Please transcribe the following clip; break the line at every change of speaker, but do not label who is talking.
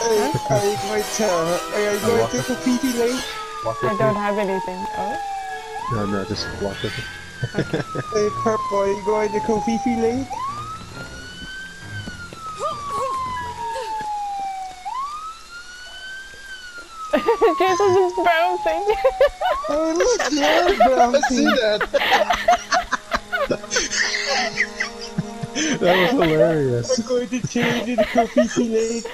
Hey, are you going to, are you going to Graffiti Lake?
Walk
I don't have anything. Oh,
No, no, just walk with me.
Hey, Purple, are you going to Kofifi Lake?
Jason is bouncing.
Oh, look, you're
I see that. that was hilarious.
I'm going to change into Kofifi Lake.